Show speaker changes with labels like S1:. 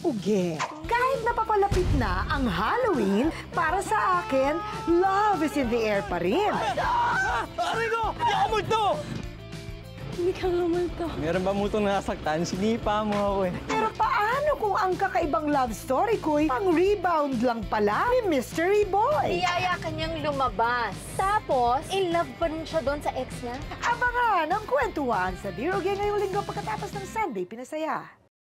S1: Uge. Kahit napapalapit na ang Halloween, para sa akin, love is in the air pa rin.
S2: Aray ko! Hindi ako multo!
S3: Hindi ka nga multo.
S2: Meron ba multong nasaktan? Sinipa mo ako eh.
S1: Pero paano kung ang kakaibang love story ko'y pang rebound lang pala ni Mystery Boy?
S3: Iyaya kanyang lumabas. Tapos, in love pa rin siya doon sa ex niya.
S1: Abangan ang kwentuhan sa Dear Uge ngayong linggo pagkatapos ng Sunday Pinasaya.